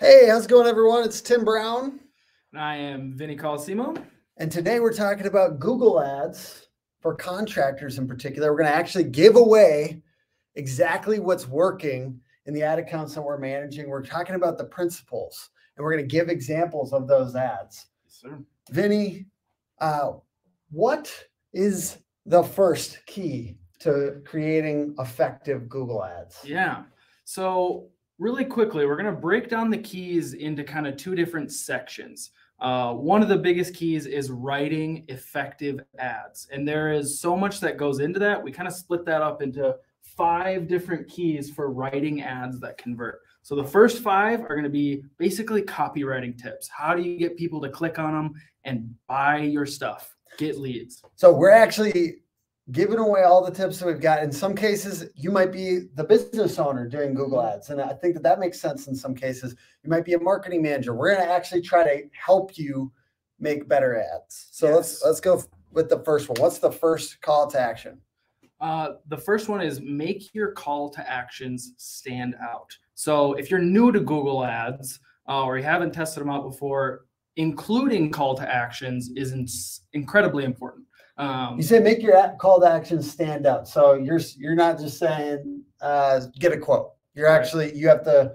Hey, how's it going, everyone? It's Tim Brown. And I am Vinny Colosimo. And today we're talking about Google Ads for contractors in particular. We're going to actually give away exactly what's working in the ad accounts that we're managing. We're talking about the principles and we're going to give examples of those ads. Yes, sir. Vinny, uh, what is the first key to creating effective Google ads? Yeah. So, really quickly, we're going to break down the keys into kind of two different sections. Uh, one of the biggest keys is writing effective ads. And there is so much that goes into that. We kind of split that up into five different keys for writing ads that convert. So the first five are going to be basically copywriting tips. How do you get people to click on them and buy your stuff, get leads? So we're actually giving away all the tips that we've got. In some cases, you might be the business owner doing Google Ads, and I think that that makes sense. In some cases, you might be a marketing manager. We're going to actually try to help you make better ads. So Yes. let's let's go with the first one. What's the first call to action? Uh, the first one is make your call to actions stand out. So if you're new to Google Ads uh, or you haven't tested them out before, including call to actions is in- incredibly important. Um, You say make your call to action stand out. So you're you're not just saying uh, get a quote. You're Right. actually you have to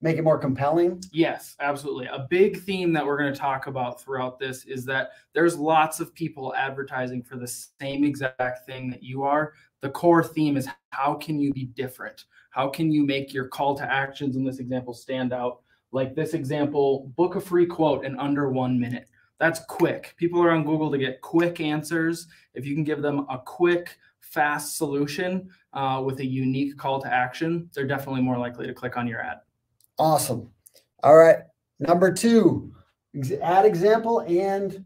make it more compelling. Yes, absolutely. A big theme that we're going to talk about throughout this is that there's lots of people advertising for the same exact thing that you are. The core theme is how can you be different? How can you make your call to actions in this example stand out? Like this example, book a free quote in under one minute. That's quick. People are on Google to get quick answers. If you can give them a quick, fast solution uh, with a unique call to action, they're definitely more likely to click on your ad. Awesome. All right. Number two, ad example and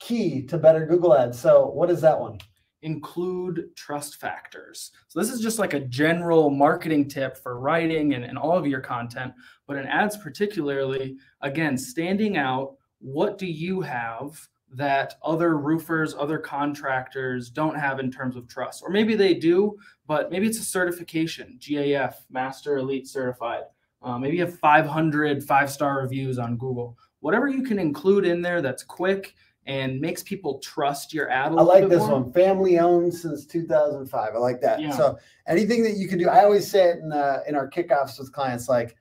key to better Google ads. So what is that one? include trust factors. So this is just like a general marketing tip for writing and, and all of your content, but in ads particularly, again, standing out, what do you have that other roofers, other contractors don't have in terms of trust? Or maybe they do, but maybe it's a certification, GAF, Master Elite Certified. Uh, maybe you have 500 five-star reviews on Google. Whatever you can include in there that's quick and makes people trust your ad a I like this more. one. Family owned since 2005. I like that. Yeah. So anything that you can do, I always say it in, uh, in our kickoffs with clients, like,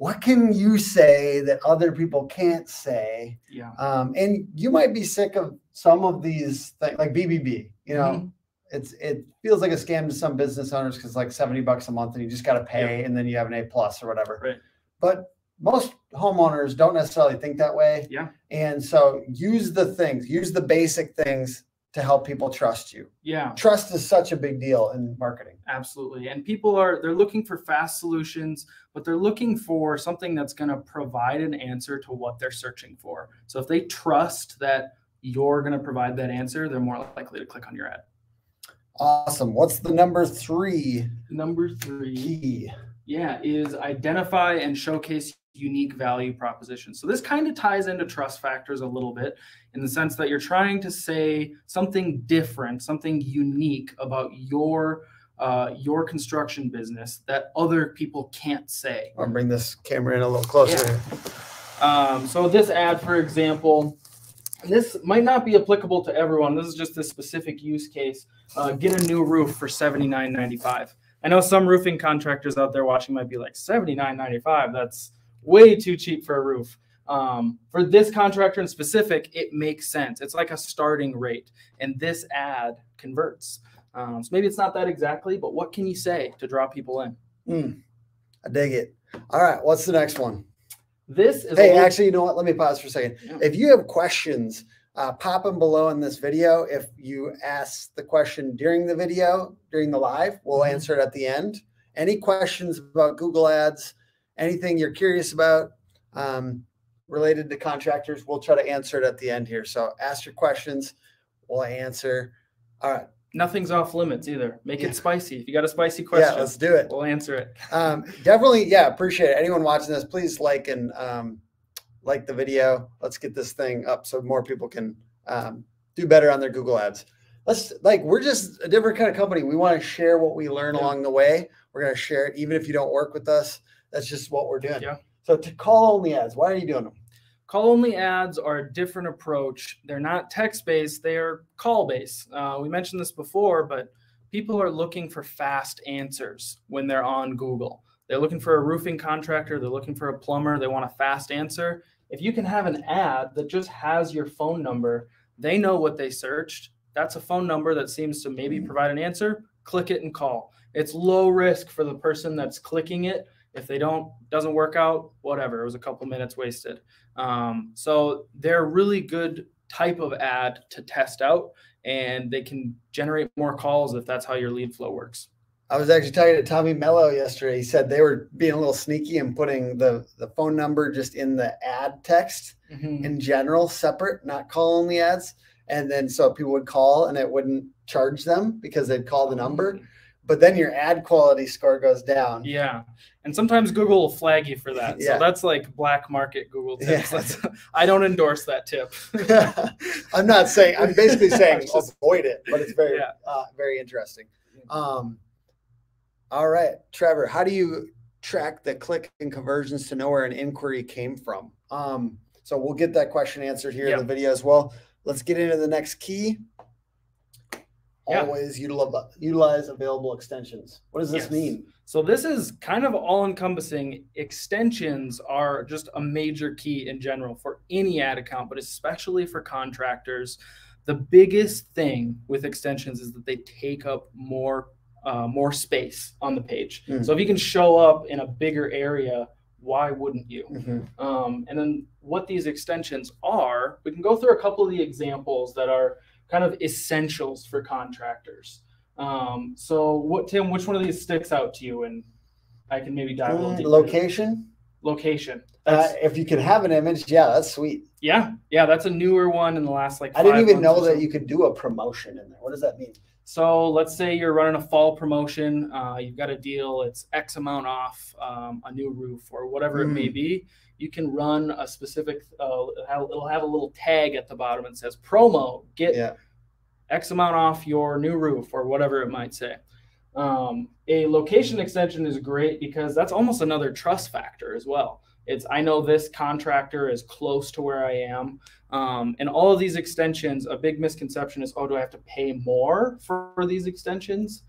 what can you say that other people can't say? Yeah. Um, and you might be sick of some of these things, like BBB. You know, Mhm. it's it feels like a scam to some business owners because like seventy bucks a month, and you just got to pay, and then you have an A plus or whatever. Right. But most homeowners don't necessarily think that way. Yeah. And so use the things, use the basic things to help people trust you. Yeah, Trust is such a big deal in marketing. absolutely. And people are they're looking for fast solutions, but they're looking for something that's going to provide an answer to what they're searching for. So if they trust that you're going to provide that answer, they're more likely to click on your ad. Awesome. What's the number three Number 3, key? yeah, is identify and showcase unique value proposition. So this kind of ties into trust factors a little bit in the sense that you're trying to say something different, something unique about your uh, your construction business that other people can't say. I'll bring this camera in a little closer. Yeah. Um, so this ad, for example, this might not be applicable to everyone. This is just a specific use case. Uh, get a new roof for seventy nine ninety five. I know some roofing contractors out there watching might be like seventy nine ninety five. That's way too cheap for a roof. Um, for this contractor in specific, it makes sense. It's like a starting rate, and this ad converts. Um, so maybe it's not that exactly, but what can you say to draw people in? Mm, I dig it. All right. What's the next one? This is Hey, actually, you know what? Let me pause for a second. Yeah. If you have questions, uh, pop them below in this video. If you ask the question during the video, during the live, we'll Mhm. answer it at the end. Any questions about Google Ads, anything you're curious about um, related to contractors, we'll try to answer it at the end here. So ask your questions, we'll answer. All right. nothing's off limits either. Make Yeah. it spicy. If you got a spicy question, Yeah, let's do it. we'll answer it. Um, definitely, yeah, appreciate it. Anyone watching this, please like and um, like the video. Let's get this thing up so more people can um, do better on their Google ads. Let's like we're just a different kind of company. We want to share what we learn Yeah. along the way. We're gonna share it, even if you don't work with us. That's just what we're doing. Yeah. So to call only ads, why are you doing them? Call only ads are a different approach. They're not text based, they are call based. Uh, we mentioned this before, but people are looking for fast answers when they're on Google. They're looking for a roofing contractor, they're looking for a plumber, they want a fast answer. If you can have an ad that just has your phone number, they know what they searched. That's a phone number that seems to maybe provide an answer. Click it and call. It's low risk for the person that's clicking it. If they don't doesn't work out, whatever. It was a couple minutes wasted. Um, so they're really good type of ad to test out, and they can generate more calls if that's how your lead flow works. I was actually talking to Tommy Mello yesterday. He said they were being a little sneaky and putting the, the phone number just in the ad text mm-hmm. in general, separate, not call only ads. And then so people would call and it wouldn't charge them because they'd call the number. Mm-hmm. But then your ad quality score goes down. Yeah. And sometimes Google will flag you for that. Yeah. So that's like black market Google tips. Yeah. I don't endorse that tip. I'm not saying, I'm basically saying avoid it, but it's very, yeah. uh, very interesting. Um, all right, Trevor, how do you track the click and conversions to know where an inquiry came from? Um, so we'll get that question answered here yep. in the video as well. Let's get into the next key. Always yeah. utilize, utilize available extensions. What does this yes. mean? So this is kind of all encompassing. Extensions are just a major key in general for any ad account, but especially for contractors. The biggest thing with extensions is that they take up more uh, more space on the page. Mm-hmm. So if you can show up in a bigger area, why wouldn't you? Mm-hmm. Um, and then what these extensions are, we can go through a couple of the examples that are kind of essentials for contractors. Um, so what, Tim, which one of these sticks out to you? And I can maybe dive a little mm, deeper. Location. Location. Uh, if you can have an image, yeah, that's sweet. Yeah, yeah, that's a newer one in the last like. I didn't even know that you could do a promotion in there. What does that mean? So let's say you're running a fall promotion, uh, you've got a deal, it's X amount off um, a new roof or whatever mm. it may hmm. be. You can run a specific, uh, it'll have a little tag at the bottom and says promo, get yeah. X amount off your new roof or whatever it might say. Um, a location extension is great because that's almost another trust factor as well. It's I know this contractor is close to where I am. Um, and all of these extensions, a big misconception is, oh, do I have to pay more for, for these extensions?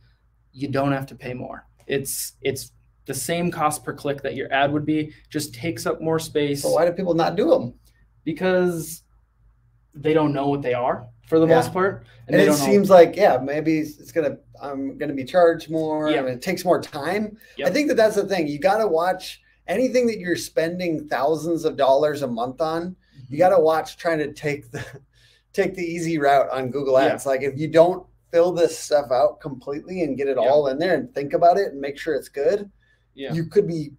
You don't have to pay more. It's it's the same cost per click that your ad would be, just takes up more space. So why do people not do them? Because they don't know what they are for the yeah. most part. And, and it seems know. like, yeah, maybe it's gonna I'm gonna be charged more. Yeah. I mean, it takes more time. Yep. I think that that's the thing. You got to watch anything that you're spending thousands of dollars a month on you mm-hmm. got to watch trying to take the take the easy route on Google Ads. Yeah. Like if you don't fill this stuff out completely and get it all in there and think about it and make sure it's good, yeah. you could be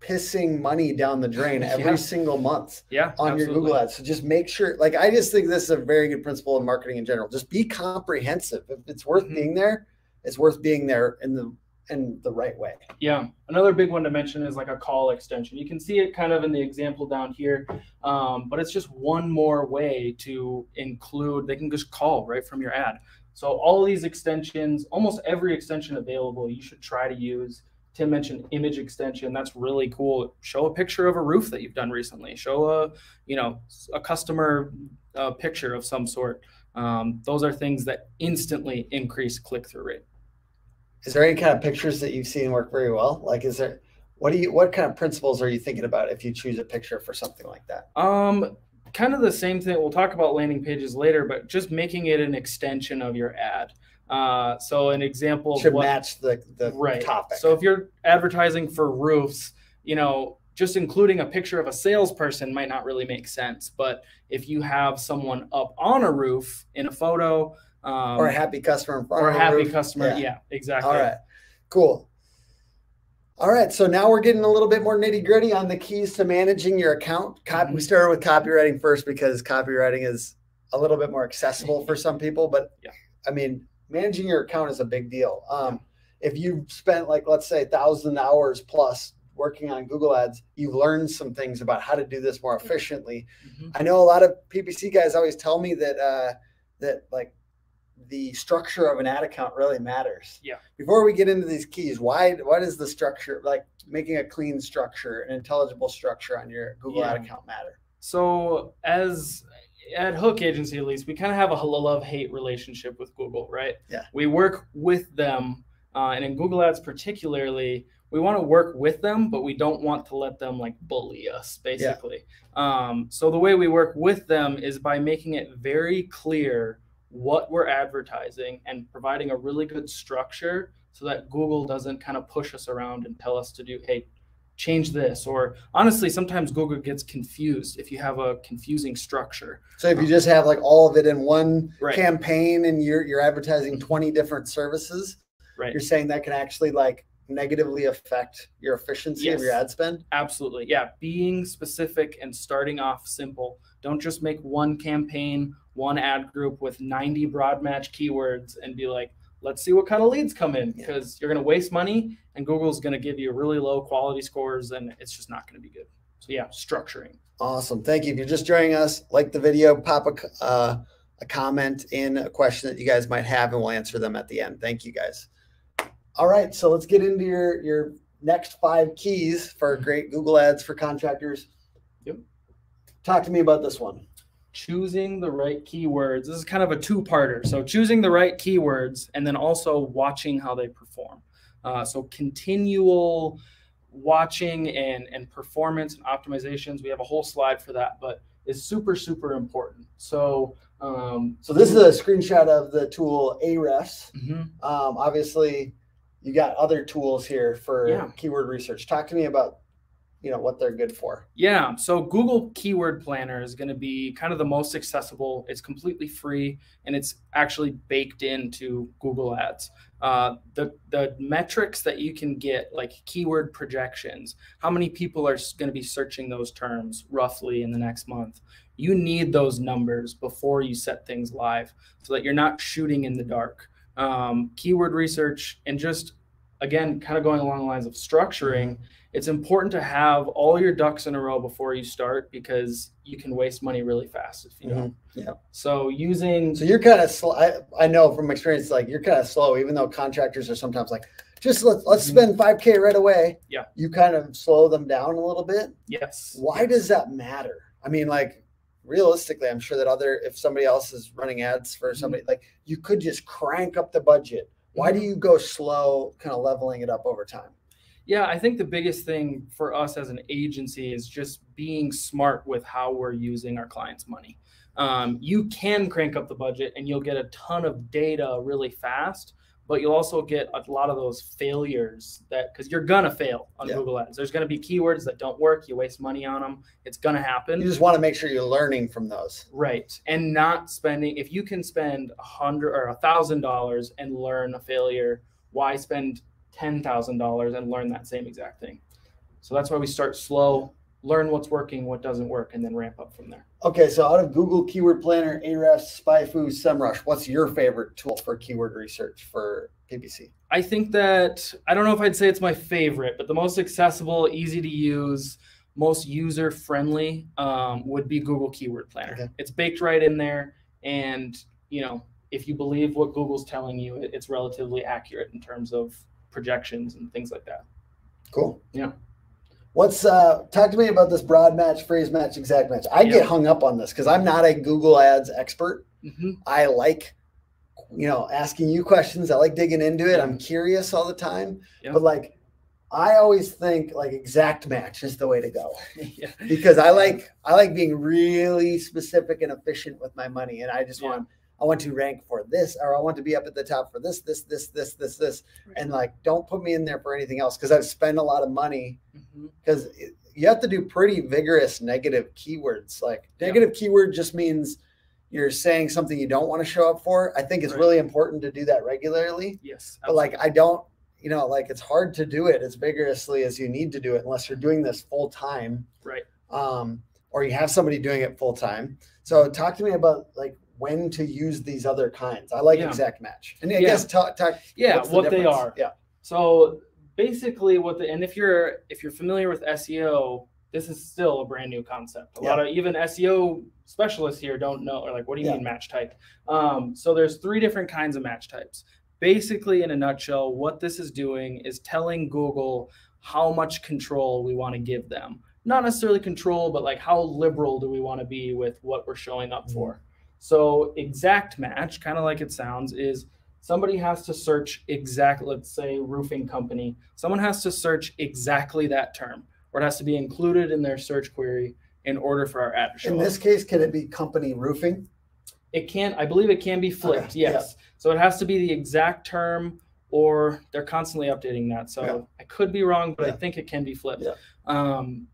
pissing money down the drain every yeah. single month yeah, on absolutely. your Google ads. So just make sure, like, I just think this is a very good principle in marketing in general. Just be comprehensive. If it's worth mm-hmm. being there, it's worth being there in the in the right way. Yeah. Another big one to mention is like a call extension. You can see it kind of in the example down here, um, but it's just one more way to include, they can just call right from your ad. So all these extensions, almost every extension available, you should try to use. Tim mentioned image extension. That's really cool. Show a picture of a roof that you've done recently. Show a, you know, a customer uh, picture of some sort. Um, those are things that instantly increase click-through rate is there any kind of pictures that you've seen work very well? Like, is there what do you what kind of principles are you thinking about if you choose a picture for something like that? Um, kind of the same thing. We'll talk about landing pages later, but just making it an extension of your ad. Uh, so an example should what, match the the right. topic. So if you're advertising for roofs, you know, just including a picture of a salesperson might not really make sense. But if you have someone up on a roof in a photo, um, or a happy customer in front or a happy roof. customer. Yeah. yeah, exactly. All right, cool. All right, so now we're getting a little bit more nitty gritty on the keys to managing your account. Copy, mm-hmm. We started with copywriting first because copywriting is a little bit more accessible for some people, but yeah. I mean, managing your account is a big deal. Um, yeah. If you've spent like let's say thousand hours plus working on Google Ads, you've learned some things about how to do this more efficiently. Mm-hmm. I know a lot of PPC guys always tell me that uh, that like the structure of an ad account really matters. Yeah. Before we get into these keys, why why does the structure like making a clean structure, an intelligible structure on your Google Yeah. ad account matter? So as at Hook Agency, at least, we kind of have a love hate relationship with Google, right? Yeah. We work with them, uh, and in Google Ads particularly, we want to work with them, but we don't want to let them like bully us, basically. Um, so the way we work with them is by making it very clear what we're advertising and providing a really good structure so that Google doesn't kind of push us around and tell us to do, hey, change this. Or honestly, sometimes Google gets confused if you have a confusing structure. So if you just have like all of it in one Right. campaign and you're you're advertising 20 different services, Right. you're saying that can actually like negatively affect your efficiency of your ad spend? Absolutely. Yeah. Being specific and starting off simple. Don't just make one campaign, one ad group with 90 broad match keywords and be like, let's see what kind of leads come in Yeah. because you're going to waste money and Google's going to give you really low quality scores and it's just not going to be good. So, yeah, structuring. Awesome. Thank you. If you're just joining us, like the video, pop a, uh, a comment in a question that you guys might have, and we'll answer them at the end. Thank you guys. All right. So let's get into your, your next five keys for great Google ads for contractors. Yep. Talk to me about this one. Choosing the right keywords. This is kind of a two parter. So, choosing the right keywords and then also watching how they perform. Uh, so, continual watching and, and performance and optimizations. We have a whole slide for that, but is super, super important. So, um, So this is a screenshot of the tool Ahrefs. mhm. Um, obviously, you got other tools here for Yeah. keyword research. Talk to me about, you know, what they're good for. Yeah, so Google Keyword Planner is going to be kind of the most accessible. It's completely free and it's actually baked into Google Ads. Uh, the the metrics that you can get, like keyword projections, how many people are going to be searching those terms roughly in the next month. You need those numbers before you set things live, so that you're not shooting in the dark. Um, keyword research and just again, kind of going along the lines of structuring it's important to have all your ducks in a row before you start because you can waste money really fast if you mm-hmm. don't. Yeah. So using So you're kind of slow. I, I know from experience, like you're kind of slow, even though contractors are sometimes like, just let's let's Mhm. spend 5K right away. Yeah. You kind of slow them down a little bit. yes. Why does that matter? I mean, like realistically, I'm sure that other if somebody else is running ads for somebody, mm-hmm. like you could just crank up the budget. Why mm-hmm. do you go slow, kind of leveling it up over time? Yeah, I think the biggest thing for us as an agency is just being smart with how we're using our clients' money. Um, you can crank up the budget and you'll get a ton of data really fast, but you'll also get a lot of those failures that because you're gonna fail on Yeah. Google Ads. There's gonna be keywords that don't work. You waste money on them. It's gonna happen. You just want to make sure you're learning from those. Right. And not spending if you can spend a hundred or a thousand dollars and learn a failure, why spend ten thousand dollars and learn that same exact thing? So that's why we start slow, learn what's working, what doesn't work, and then ramp up from there. Okay, so out of Google Keyword Planner, Ahrefs, SpyFu, SEMrush, what's your favorite tool for keyword research for PPC? I think that I don't know if I'd say it's my favorite, but the most accessible, easy to use, most user friendly um, would be Google Keyword Planner. Okay. It's baked right in there, and you know if you believe what Google's telling you, it's relatively accurate in terms of projections and things like that. Cool. Yeah. What's uh talk to me about this broad match, phrase match, exact match. I Yeah. get hung up on this because I'm not a Google ads expert. hmm I like you know asking you questions. I like digging into it. I'm curious all the time. Yeah. But like I always think like exact match is the way to go yeah. because I like I like being really specific and efficient with my money and I just want I want to rank for this or I want to be up at the top for this this this this this this and like don't put me in there for anything else because I've spent a lot of money because you have to do pretty vigorous negative keywords. Like Yeah. negative keyword just means you're saying something you don't want to show up for. I think it's Right. really important to do that regularly. Yes. But like I don't, you know, like it's hard to do it as vigorously as you need to do it unless you're doing this full time. Right. Um, or you have somebody doing it full time. So talk to me about like when to use these other kinds. I like Yeah. exact match. And I Yeah. guess talk, yeah, the what they are. Yeah. So basically, what the and if you're if you're familiar with SEO, this is still a brand new concept. A Yeah. lot of even SEO specialists here don't know, or like, what do you Yeah. mean match type? Um, so there's three different kinds of match types. Basically, in a nutshell, what this is doing is telling Google how much control we want to give them. Not necessarily control, but like how liberal do we want to be with what we're showing up for. So exact match, kind of like it sounds, is somebody has to search exact, let's say roofing company. Someone has to search exactly that term, or it has to be included in their search query in order for our ad to show In up. this case, can it be company roofing? It can, I believe it can be flipped. Okay, yeah. Yes. So it has to be the exact term, or they're constantly updating that. So Yeah. I could be wrong, but I Yeah. think it can be flipped. Yeah. Um,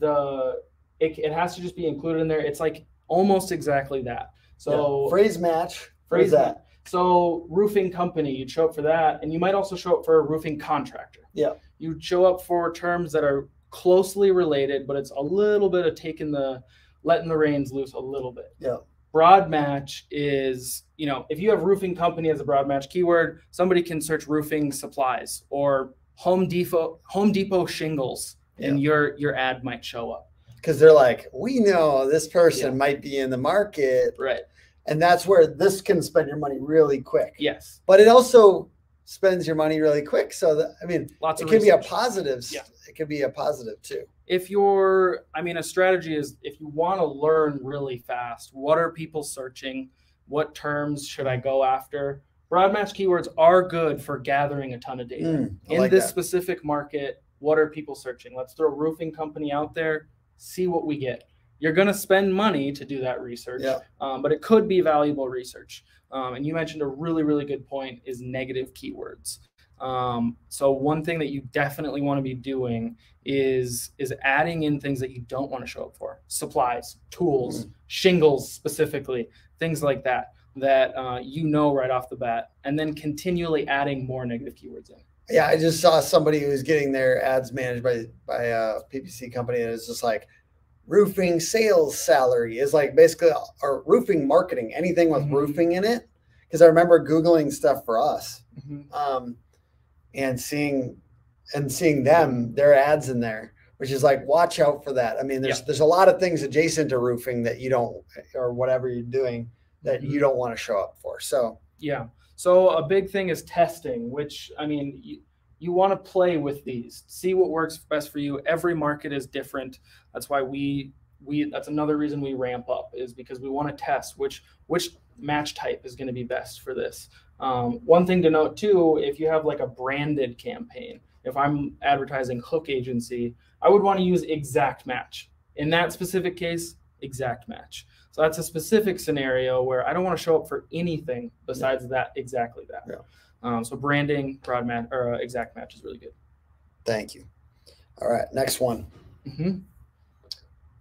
the it, it has to just be included in there. It's like almost exactly that. So Yeah. phrase match. Phrase that? So roofing company, you'd show up for that, and you might also show up for a roofing contractor. Yeah. You'd show up for terms that are closely related, but it's a little bit of taking the letting the reins loose a little bit. Yeah. Broad match is, you know, if you have roofing company as a broad match keyword, somebody can search roofing supplies or Home Depot Home Depot shingles, and your your ad might show up. Because they're like, we know this person Yeah. might be in the market, Right. and that's where this can spend your money really quick. Yes. But it also spends your money really quick. So that, I mean, Lots it can be a positive. Yeah. It could be a positive too. if you're i mean a strategy is if you want to learn really fast what are people searching what terms should i go after broad match keywords are good for gathering a ton of data Mm, in like this that. specific market what are people searching let's throw a roofing company out there see what we get. You're going to spend money to do that research Yeah. um, but it could be valuable research. Um, and you mentioned a really really good point is negative keywords. Um, so one thing that you definitely want to be doing is is adding in things that you don't want to show up for. Supplies tools shingles specifically things like that that uh, you know right off the bat and then continually adding more negative keywords in Yeah, I just saw somebody who was getting their ads managed by by a PPC company, and it's just like roofing sales salary is like basically or roofing marketing, anything with Mhm. roofing in it. Because I remember googling stuff for us, Mm-hmm. um, and seeing and seeing them their ads in there, which is like watch out for that. I mean, there's Yeah. there's a lot of things adjacent to roofing that you don't or whatever you're doing that Mhm. you don't want to show up for. So Yeah. So a big thing is testing, which I mean, you, want to play with these, see what works best for you. Every market is different. That's why we we that's another reason we ramp up is because we want to test which which match type is going to be best for this. Um, one thing to note too, if you have like a branded campaign, if I'm advertising Hook Agency, I would want to use exact match. In that specific case, exact match. So that's a specific scenario where I don't want to show up for anything besides that exactly that. Yeah. Um, so branding, broad match, or uh, exact match is really good. thank you. All right, next one. Mhm.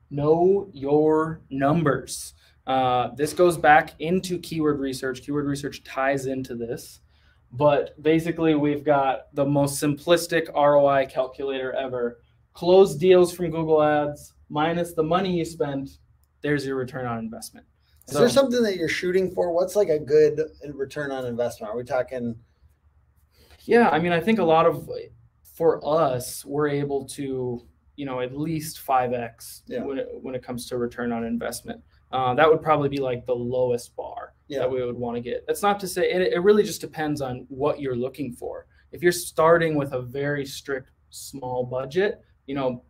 Know your numbers. Uh, this goes back into keyword research. Keyword research ties into this. But basically, we've got the most simplistic ROI calculator ever. Close deals from Google Ads minus the money you spent. There's your return on investment. Is there something that you're shooting for? What's like a good return on investment? Are we talking? Yeah, I mean, I think a lot of for us, we're able to, you know, at least five x Yeah. when it, when it comes to return on investment. Uh, that would probably be like the lowest bar Yeah. that we would want to get. That's not to say it, it really just depends on what you're looking for. If you're starting with a very strict small budget, you know,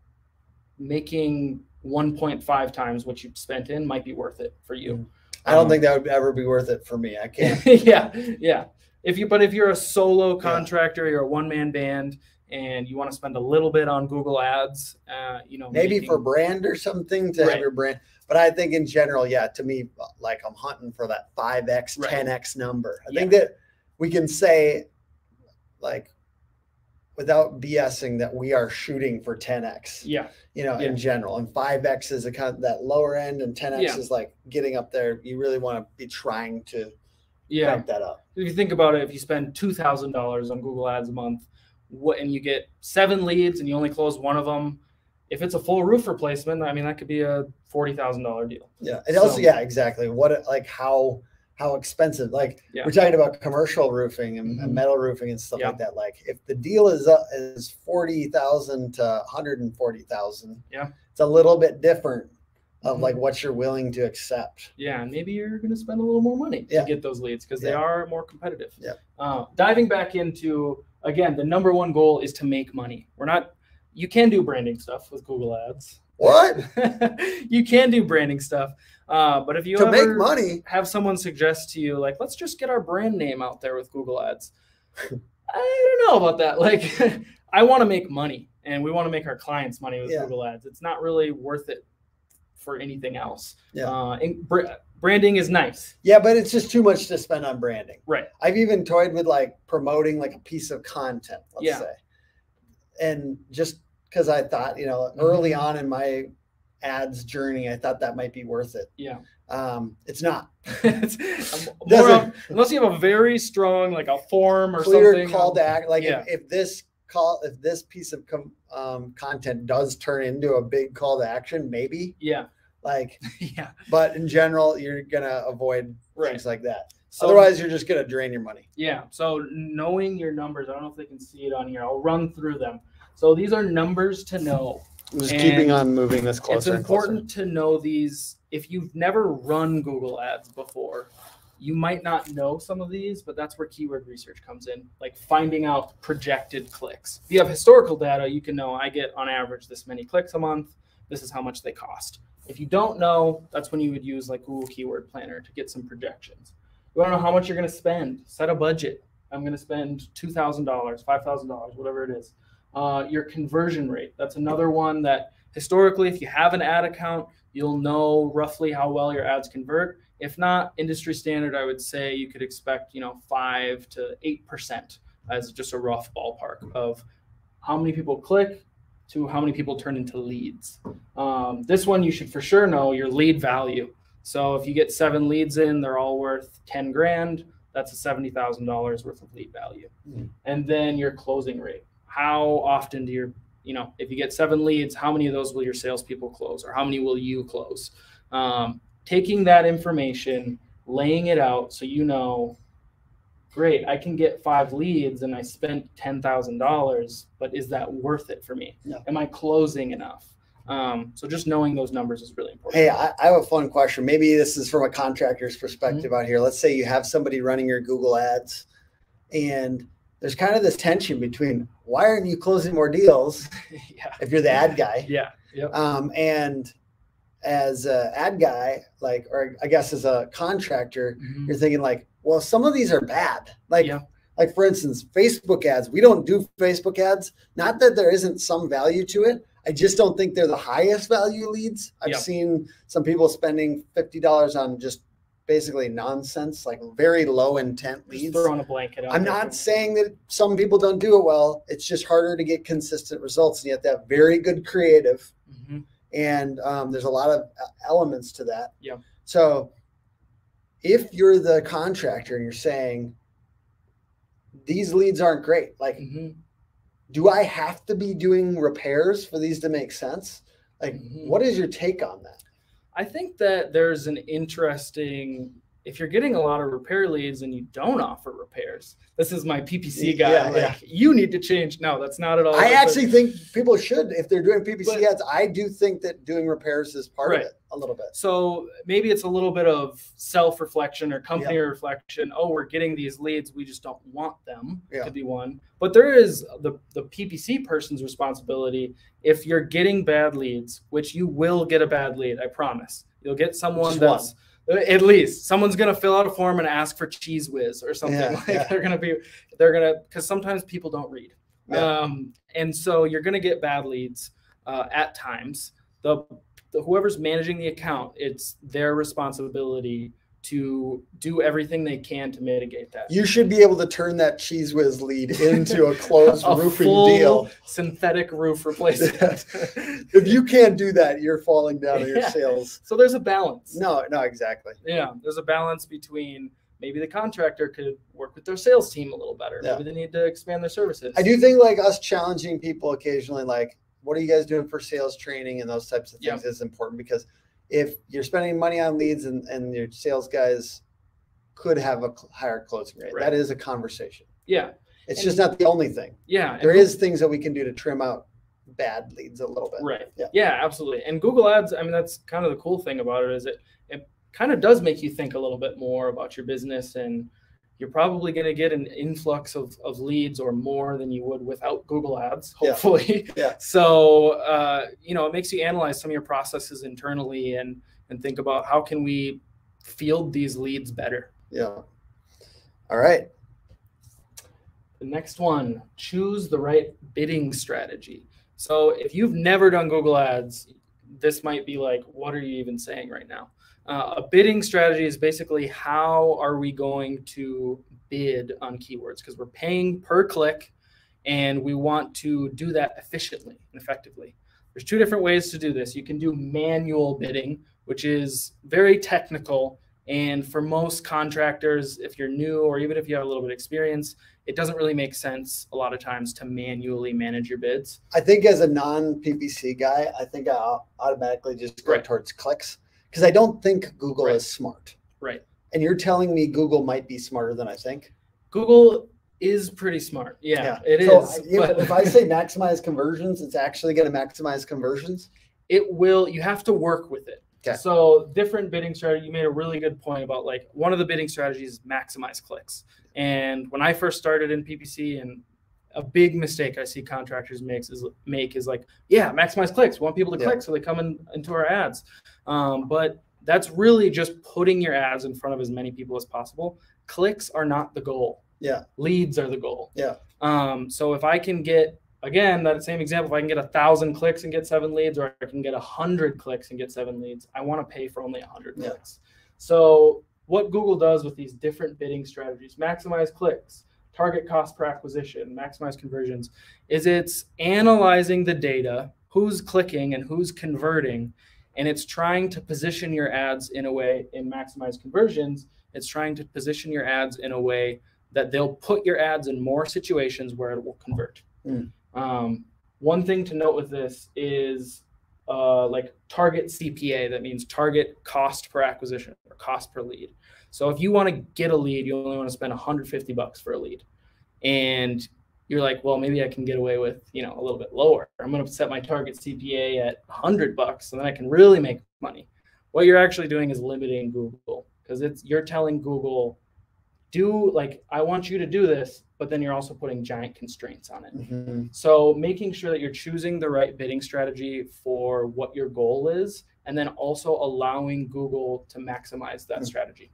making 1.5 times what you spent in might be worth it for you. I don't Um, think that would ever be worth it for me. I can't. yeah, yeah. If you but if you're a solo Yeah. contractor, you're a one man band, and you want to spend a little bit on Google Ads, uh, you know, Maybe making- for brand or something to have your brand. But I think in general, yeah, to me, like I'm hunting for that 5x, Right. 10x number. I think that we can say, like, without BSing, that we are shooting for 10x, yeah, you know, Yeah. in general. And 5x is a kind of that lower end, and 10x Yeah. is like getting up there. You really want to be trying to yeah. crank that up. If you think about it, if you spend two thousand dollars on Google Ads a month, what and you get seven leads and you only close one of them, if it's a full roof replacement, I mean that could be a forty thousand dollar deal. Yeah. And also, yeah, exactly. What, like, how, how expensive. Like Yeah. we're talking about commercial roofing and, and Mhm. metal roofing and stuff Yeah. like that. Like if the deal is uh, is forty thousand to hundred and forty thousand, Yeah. it's a little bit different of Mhm. like what you're willing to accept. Yeah, maybe you're going to spend a little more money Yeah. to get those leads because they are more competitive. Yeah. Uh, diving back into again, the number one goal is to make money. We're not. You can do branding stuff with Google Ads. What you can do branding stuff, uh, but if you to ever make money? have someone suggest to you, like, let's just get our brand name out there with Google Ads. I don't know about that. Like, I want to make money, and we want to make our clients money with Yeah. Google Ads. It's not really worth it for anything else. Yeah. Uh, and br- branding is nice. Yeah, but it's just too much to spend on branding. Right. I've even toyed with like promoting like a piece of content, let's Yeah. say. And just because I thought, you know, early Mm-hmm. on in my ads journey, I thought that might be worth it. Yeah. Um, it's not It's of- unless you have a very strong, like a form or clear something. call to act. Like Yeah. if, if this call, if this piece of com, um, content does turn into a big call to action, maybe Yeah. like, Yeah. but in general, you're gonna avoid Right. things like that. So, Otherwise, you're just gonna drain your money. Yeah. So knowing your numbers, I don't know if they can see it on here. I'll run through them. So these are numbers to know. I'm just And keeping on moving this closer. it's important to know these. If you've never run Google Ads before, you might not know some of these, but that's where keyword research comes in, like finding out projected clicks. If you have historical data, you can know I get on average this many clicks a month. This is how much they cost. If you don't know, that's when you would use like Google Keyword Planner to get some projections. You want to know how much you're going to spend? Set a budget. I'm going to spend two thousand dollars, five thousand dollars, whatever it is. Uh, your conversion rate. That's another one that historically, if you have an ad account, you'll know roughly how well your ads convert. If not, industry standard, I would say you could expect, you know, five to eight percent as just a rough ballpark of how many people click to how many people turn into leads. Um, this one you should for sure know your lead value. So if you get seven leads in, they're all worth ten grand. That's a seventy thousand dollars worth of lead value. Mhm. And then your closing rate. How often do your you know, if you get seven leads, how many of those will your salespeople close, or how many will you close? Um, taking that information, laying it out so you know, great, I can get five leads and I spent ten thousand dollars, but is that worth it for me? No. Am I closing enough? Um, so just knowing those numbers is really important. Hey, I, I have a fun question. Maybe this is from a contractor's perspective out here. Let's say you have somebody running your Google ads and there's kind of this tension between why aren't you closing more deals yeah, if you're the ad guy? yeah, yep. Um, and as an ad guy, like, or I guess as a contractor, Mhm. you're thinking like, well, some of these are bad. Like, Yeah. like for instance, Facebook ads. We don't do Facebook ads. Not that there isn't some value to it. I just don't think they're the highest value leads. I've Yeah. seen some people spending fifty dollars on just basically nonsense, like very low intent Just leads. throwing a blanket I'm there. not saying that some people don't do it well. It's just harder to get consistent results, and you have to have very good creative. And um, there's a lot of uh, elements to that. Yeah. So if you're the contractor and you're saying these leads aren't great, like, Mhm. do I have to be doing repairs for these to make sense? Like, Mhm. what is your take on that? I think that there's an interesting if you're getting a lot of repair leads and you don't offer repairs. This is my PPC guy. Yeah, like, yeah. you need to change. No, that's not at all. I actually the- think people should, if they're doing PPC But- ads, I do think that doing repairs is part Right. of it a little bit. so maybe it's a little bit of self-reflection or company reflection. Oh, we're getting these leads, we just don't want them. Could be one. But there is the the PPC person's responsibility. If you're getting bad leads, which you will get a bad lead, I promise. You'll get someone that's at least someone's gonna fill out a form and ask for Cheez Whiz or something. Yeah, like yeah. they're gonna be they're gonna because sometimes people don't read. Yeah. Um, and so you're gonna get bad leads uh, at times. The, the whoever's managing the account, it's their responsibility to do everything they can to mitigate that. You should be able to turn that Cheez Whiz lead into a closed a roofing deal. synthetic roof replacement. If you can't do that, you're falling down on your sales. so there's a balance. No, no, exactly. Yeah, there's a balance between maybe the contractor could work with their sales team a little better. Yeah. Maybe they need to expand their services. I do think like us challenging people occasionally, like, what are you guys doing for sales training and those types of things is important because if you're spending money on leads and, and your sales guys could have a higher closing rate. Right. That is a conversation. Yeah. It's And- just not the only thing. Yeah. There is things that we can do to trim out bad leads a little bit. Right. Yeah. Yeah, absolutely. And Google Ads, I mean, that's kind of the cool thing about it is it it kind of does make you think a little bit more about your business and you're probably going to get an influx of, of leads or more than you would without Google Ads, Yeah. hopefully. Yeah. So, uh, you know, it makes you analyze some of your processes internally and and think about how can we field these leads better. Yeah. All right. The next one, choose the right bidding strategy. So if you've never done Google Ads, this might be like, what are you even saying right now? Uh, a bidding strategy is basically how are we going to bid on keywords because we're paying per click and we want to do that efficiently and effectively. There's two different ways to do this. You can do manual bidding, which is very technical. And for most contractors, if you're new or even if you have a little bit of experience, it doesn't really make sense a lot of times to manually manage your bids. I think as a non PPC guy, I think I automatically just go Right. towards clicks because I don't think Google Right. is smart. Right. And you're telling me Google might be smarter than I think. Google is pretty smart. Yeah, it is. so I- you but if I say maximize conversions, it's actually going to maximize conversions. it will, you have to work with it. Okay. So different bidding strategy. You made a really good point about like one of the bidding strategies is maximize clicks. And when I first started in PPC and a big mistake I see contractors makes is make is like, yeah, maximize clicks. We want people to Yeah. click so they come in into our ads. Um, but that's really just putting your ads in front of as many people as possible. Clicks are not the goal. Yeah. Leads are the goal. Yeah. Um, so if I can get again that same example, if I can get a thousand clicks and get seven leads, or I can get a hundred clicks and get seven leads, I want to pay for only a hundred Yeah. clicks. So what Google does with these different bidding strategies, maximize clicks, target cost per acquisition, maximize conversions, is it's analyzing the data, who's clicking and who's converting, and it's trying to position your ads in a way in maximize conversions. It's trying to position your ads in a way that they'll put your ads in more situations where it will convert. Mm. Um, one thing to note with this is uh, like target CPA, that means target cost per acquisition or cost per lead. So if you want to get a lead, you only want to spend 150 bucks for a lead. And you're like, well, maybe I can get away with, you know, a little bit lower. I'm going to set my target CPA at 100 bucks and then I can really make money. What you're actually doing is limiting Google because it's you're telling Google do like I want you to do this, but then you're also putting giant constraints on it. Mhm. So making sure that you're choosing the right bidding strategy for what your goal is, and then also allowing Google to maximize that Mm. strategy.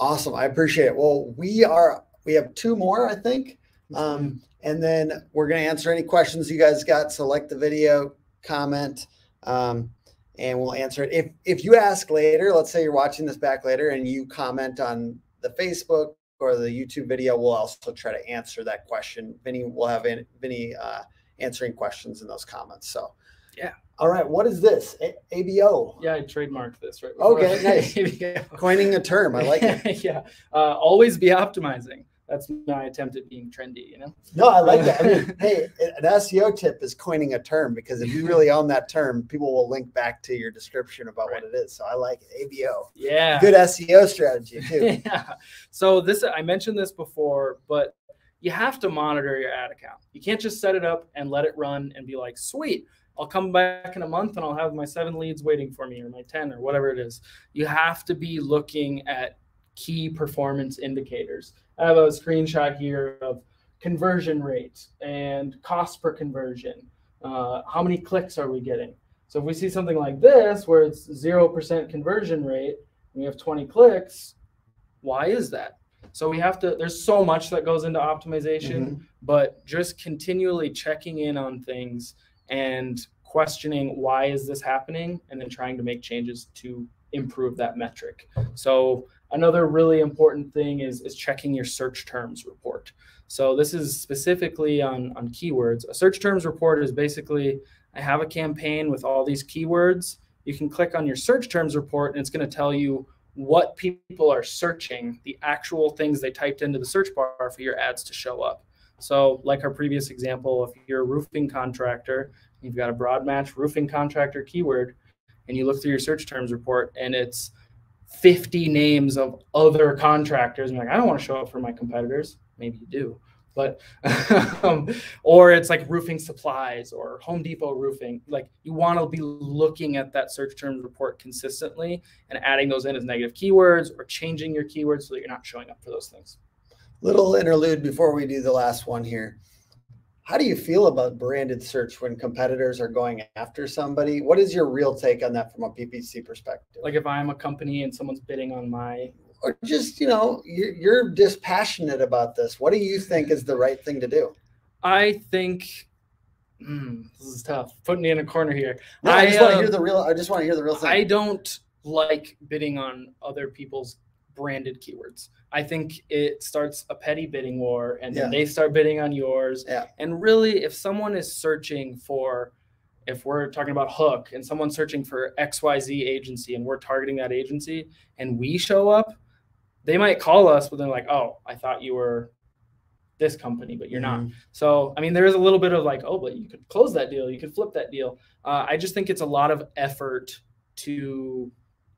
Awesome. I appreciate it. Well, we are, we have two more, I think. Um, and then we're going to answer any questions you guys got. So like the video, comment, um, and we'll answer it. If, if you ask later, let's say you're watching this back later and you comment on the Facebook or the YouTube video, we'll also try to answer that question. Vinny will have in- Vinny uh, answering questions in those comments. So, Yeah. All right. What is this? A- ABO. yeah, I trademarked this right. Okay, nice. Coining a term. I like it. yeah, uh, always be optimizing. That's my attempt at being trendy. You know. No, I like that. I mean, hey, an SEO tip is coining a term because if you really own that term, people will link back to your description about Right. what it is. So I like it. ABO. Yeah. Good SEO strategy too. yeah. So this I mentioned this before, but you have to monitor your ad account. You can't just set it up and let it run and be like, "Sweet, I'll come back in a month and I'll have my 7 leads waiting for me or my 10 or whatever it is." You have to be looking at key performance indicators. I have a screenshot here of conversion rate and cost per conversion. Uh, how many clicks are we getting? So if we see something like this where it's 0% conversion rate, and we have 20 clicks, why is that? So we have to, there's so much that goes into optimization, but just continually checking in on things and questioning why is this happening and then trying to make changes to improve that metric. So another really important thing is, is checking your search terms report. So this is specifically on, on keywords. A search terms report is basically, I have a campaign with all these keywords. You can click on your search terms report and it's going to tell you what people are searching, the actual things they typed into the search bar for your ads to show up. So, like our previous example, if you're a roofing contractor, you've got a broad match roofing contractor keyword, and you look through your search terms report and it's 50 names of other contractors. And like, I don't want to show up for my competitors. Maybe you do, but um, or it's like roofing supplies or Home Depot roofing. Like you want to be looking at that search terms report consistently and adding those in as negative keywords or changing your keywords so that you're not showing up for those things. Little interlude before we do the last one here. How do you feel about branded search when competitors are going after somebody? What is your real take on that from a PPC perspective? Like if I'm a company and someone's bidding on my or just, you know, you're, you're dispassionate about this. What do you think is the right thing to do? I think mm, this is tough. Putting me in a corner here. No, I, I, just want to hear um, the real. I just want to hear the real thing. I don't like bidding on other people's branded keywords. I think it starts a petty bidding war and then yeah. they start bidding on yours. Yeah. And really, if someone is searching for, if we're talking about Hook and someone's searching for XYZ agency and we're targeting that agency and we show up, they might call us, but they're like, oh, I thought you were this company, but you're mm-hmm. not. So, I mean, there is a little bit of like, oh, but you could close that deal, you could flip that deal. Uh, I just think it's a lot of effort to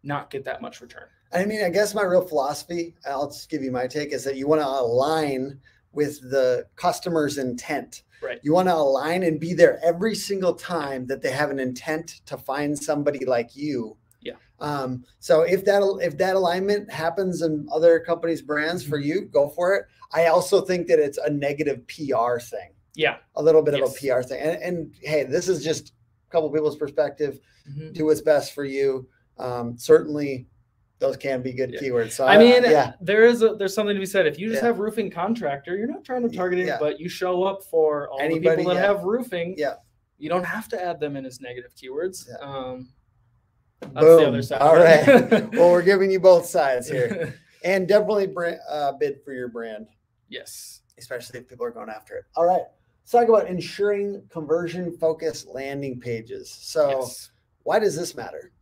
not get that much return. I mean, I guess my real philosophy, I'll just give you my take, is that you want to align with the customer's intent. Right. You want to align and be there every single time that they have an intent to find somebody like you. Yeah. Um, so if that if that alignment happens in other companies' brands for mm-hmm. you, go for it. I also think that it's a negative PR thing. Yeah. A little bit yes. of a PR thing. And, and, hey, this is just a couple people's perspective. Mm-hmm. Do what's best for you. Um, certainly those can be good yeah. keywords. So I, I mean, yeah. there is a, there's something to be said. If you just yeah. have roofing contractor, you're not trying to target it, but you show up for all Anybody, the people that have roofing. Yeah. You don't have to add them in as negative keywords. Um, that's Boom. the other side. All right. well, we're giving you both sides here, and definitely brand, uh, bid for your brand. Yes. Especially if people are going after it. All right. Let's talk about ensuring conversion focused landing pages. So, yes. why does this matter?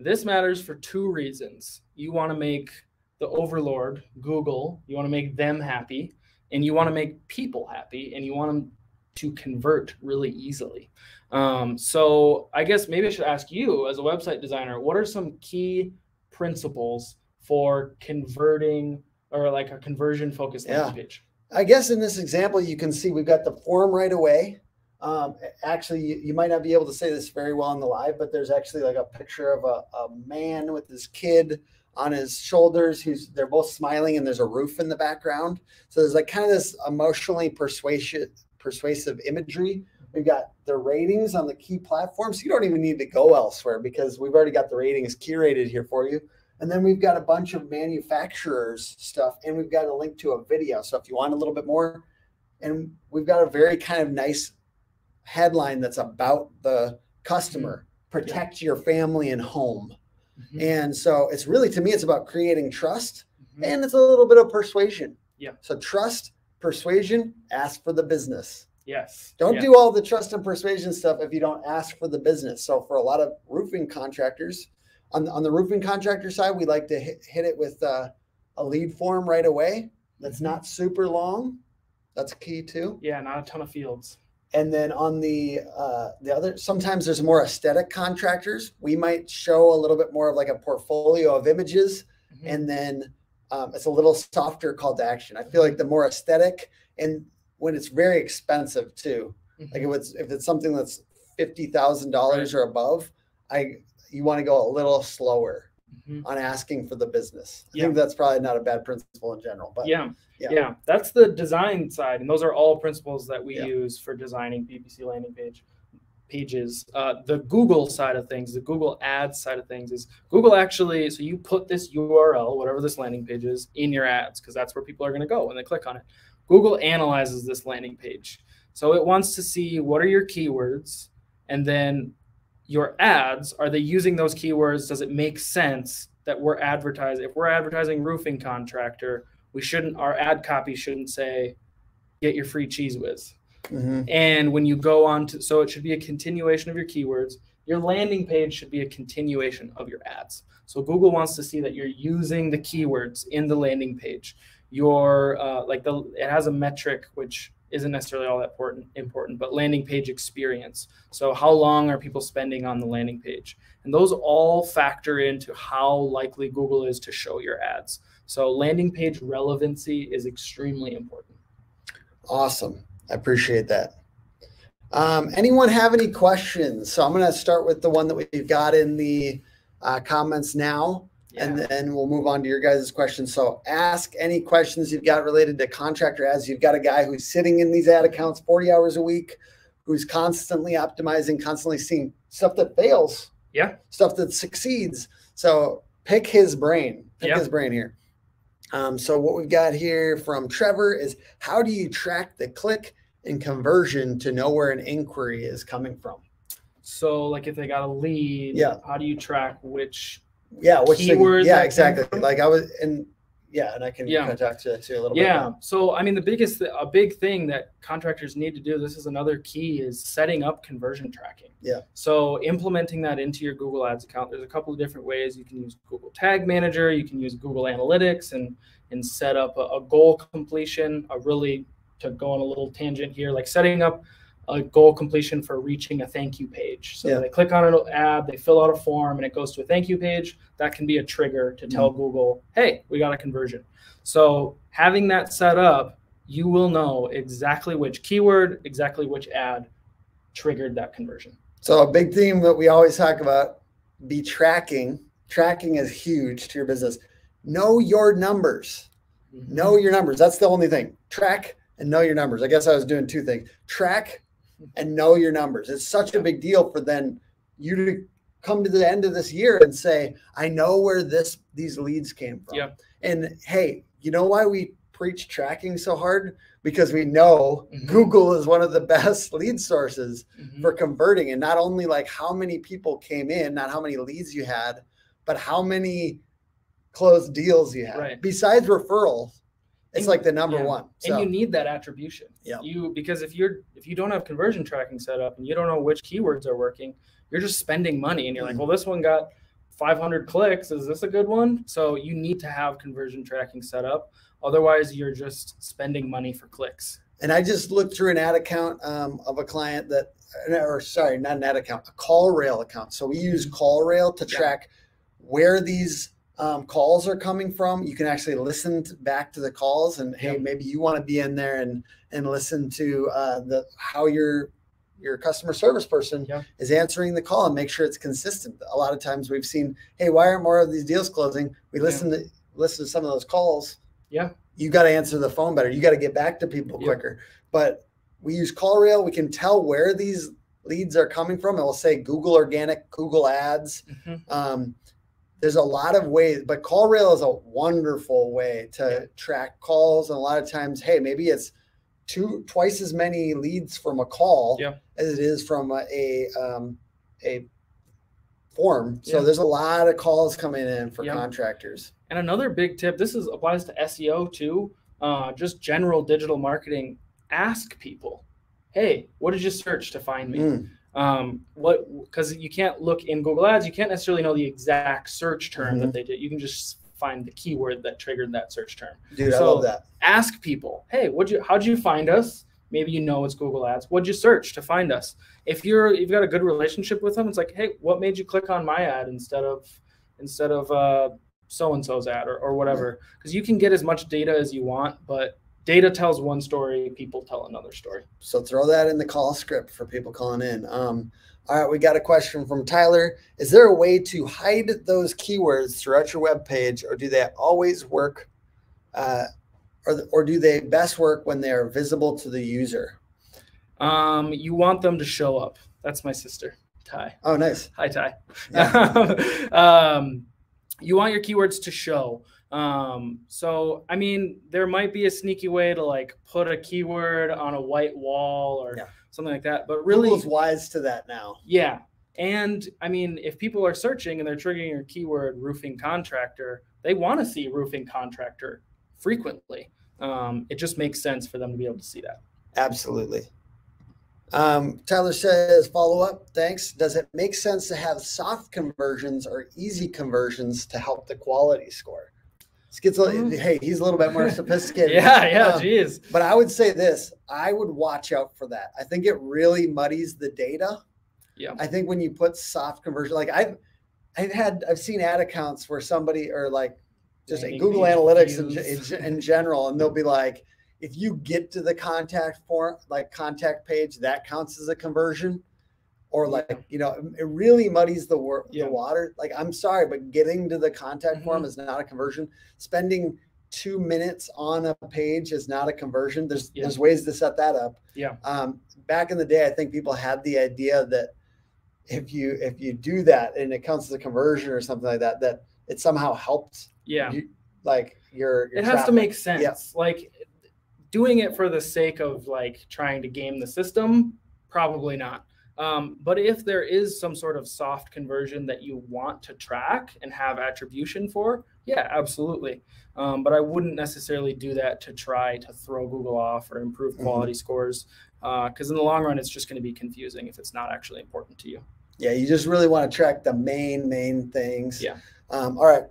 This matters for two reasons. You want to make the overlord, Google, you want to make them happy, and you want to make people happy, and you want them to convert really easily. Um, so I guess maybe I should ask you, as a website designer, what are some key principles for converting or like a conversion focused landing yeah. page? I guess in this example, you can see we've got the form right away. Um, actually, you, you, might not be able to say this very well in the live, but there's actually like a picture of a, a man with his kid on his shoulders. Who's they're both smiling, and there's a roof in the background. So there's like kind of this emotionally persuasive persuasive imagery. We've got the ratings on the key platforms. You don't even need to go elsewhere because we've already got the ratings curated here for you. And then we've got a bunch of manufacturers stuff, and we've got a link to a video. So if you want a little bit more, and we've got a very kind of nice headline that's about the customer mm-hmm. protect yeah. your family and home mm-hmm. and so it's really to me it's about creating trust mm-hmm. and it's a little bit of persuasion yeah so trust persuasion ask for the business yes don't yeah. do all the trust and persuasion stuff if you don't ask for the business so for a lot of roofing contractors on, on the roofing contractor side we like to hit, hit it with uh, a lead form right away that's mm-hmm. not super long that's key too yeah not a ton of fields and then on the uh, the other, sometimes there's more aesthetic contractors. We might show a little bit more of like a portfolio of images, mm-hmm. and then um, it's a little softer call to action. I feel like the more aesthetic, and when it's very expensive too, mm-hmm. like if it's if it's something that's fifty thousand right. dollars or above, I you want to go a little slower mm-hmm. on asking for the business. I yeah. think that's probably not a bad principle in general, but yeah. Yeah. yeah. that's the design side, and those are all principles that we yeah. use for designing PPC landing page pages. Uh, the Google side of things, the Google Ads side of things, is Google actually. So you put this URL, whatever this landing page is, in your ads because that's where people are going to go when they click on it. Google analyzes this landing page, so it wants to see what are your keywords, and then your ads. Are they using those keywords? Does it make sense that we're advertising? If we're advertising roofing contractor we shouldn't our ad copy shouldn't say get your free Cheez Whiz mm-hmm. and when you go on to so it should be a continuation of your keywords your landing page should be a continuation of your ads so google wants to see that you're using the keywords in the landing page your uh, like the it has a metric which isn't necessarily all that important important but landing page experience. So how long are people spending on the landing page? And those all factor into how likely google is to show your ads. So landing page relevancy is extremely important. Awesome. I appreciate that. Um, anyone have any questions? So i'm going to start with the one that we've got in the uh, comments now yeah. and then we'll move on to your guys' questions. So ask any questions you've got related to contractor ads. You've got a guy who's sitting in these ad accounts 40 hours a week, who's constantly optimizing, constantly seeing stuff that fails. Yeah. Stuff that succeeds. So pick his brain. Pick yeah. his brain here. Um, so what we've got here from Trevor is how do you track the click and conversion to know where an inquiry is coming from? So like if they got a lead, yeah. how do you track which yeah which keywords yeah exactly like i was and yeah and i can yeah. talk to that too a little yeah. bit yeah so i mean the biggest a big thing that contractors need to do this is another key is setting up conversion tracking yeah so implementing that into your google ads account there's a couple of different ways you can use google tag manager you can use google analytics and and set up a, a goal completion a really to go on a little tangent here like setting up a goal completion for reaching a thank you page. So yeah. they click on an ad, they fill out a form, and it goes to a thank you page. That can be a trigger to tell mm-hmm. Google, hey, we got a conversion. So having that set up, you will know exactly which keyword, exactly which ad triggered that conversion. So a big theme that we always talk about be tracking. Tracking is huge to your business. Know your numbers. Mm-hmm. Know your numbers. That's the only thing. Track and know your numbers. I guess I was doing two things. Track and know your numbers. It's such a big deal for then you to come to the end of this year and say, I know where this these leads came from. Yeah. And hey, you know why we preach tracking so hard? Because we know mm-hmm. Google is one of the best lead sources mm-hmm. for converting. And not only like how many people came in, not how many leads you had, but how many closed deals you had. Right. Besides referrals, it's and, like the number yeah. one. So. And you need that attribution. Yeah. You because if you're if you don't have conversion tracking set up and you don't know which keywords are working, you're just spending money and you're mm-hmm. like, well, this one got 500 clicks. Is this a good one? So you need to have conversion tracking set up. Otherwise, you're just spending money for clicks. And I just looked through an ad account um, of a client that, or sorry, not an ad account, a CallRail account. So we use CallRail to track yeah. where these um, calls are coming from. You can actually listen to, back to the calls, and hey, maybe you want to be in there and and listen to uh, the how your your customer service person is answering the call and make sure it's consistent. A lot of times we've seen, hey, why aren't more of these deals closing? We listen to listen to some of those calls. Yeah, you got to answer the phone better. You got to get back to people quicker. But we use CallRail. We can tell where these leads are coming from. It will say Google Organic, Google Ads. Mm-hmm. Um, there's a lot of ways, but CallRail is a wonderful way to yeah. track calls. And a lot of times, hey, maybe it's two twice as many leads from a call yeah. as it is from a a, um, a form. So yeah. there's a lot of calls coming in for contractors. And another big tip, this is applies to SEO too, uh, just general digital marketing. Ask people, hey, what did you search to find me? Mm um, what because you can't look in Google Ads, you can't necessarily know the exact search term mm-hmm. that they did. You can just find the keyword that triggered that search term. Dude, so I love that. Ask people, hey, what you how'd you find us? Maybe you know it's Google Ads. What'd you search to find us? If you're you've got a good relationship with them, it's like, hey, what made you click on my ad instead of instead of uh, so and so's ad or, or whatever? Because you can get as much data as you want, but data tells one story, people tell another story. So throw that in the call script for people calling in. Um, all right, we got a question from Tyler. Is there a way to hide those keywords throughout your web page, or do they always work, uh, or, or do they best work when they are visible to the user? Um, you want them to show up. That's my sister, Ty. Oh, nice. Hi, Ty. Yeah. um, you want your keywords to show. Um, so I mean, there might be a sneaky way to like put a keyword on a white wall or yeah. something like that. But really, Google's wise to that now. Yeah, and I mean, if people are searching and they're triggering your keyword roofing contractor, they want to see roofing contractor frequently. Um, it just makes sense for them to be able to see that. Absolutely. Um, Tyler says, follow up. Thanks. Does it make sense to have soft conversions or easy conversions to help the quality score? Gets a, Mhm. hey, he's a little bit more sophisticated. Yeah, yeah, Um, geez. but I would say this: I would watch out for that. I think it really muddies the data. Yeah. I think when you put soft conversion, like I've, I've had, I've seen ad accounts where somebody or like just Google Analytics in, in, in general, and they'll be like, if you get to the contact form, like contact page, that counts as a conversion. Or like, you know, it really muddies the, wor- Yeah. the water. Like, I'm sorry, but getting to the contact form Mhm. is not a conversion. Spending two minutes on a page is not a conversion. There's Yeah. there's ways to set that up. Yeah. Um, back in the day, I think people had the idea that if you if you do that and it counts as a conversion or something like that, that it somehow helped Yeah. you, like your, your it has to make sense. Like doing it for the sake of like trying to game the system, probably not. Um, but if there is some sort of soft conversion that you want to track and have attribution for, yeah, absolutely. Um, but I wouldn't necessarily do that to try to throw Google off or improve Mhm. quality scores, because in the long run, it's just going to be confusing if it's not actually important to you. Yeah, you just really want to track the main main things. Yeah. Um, all right.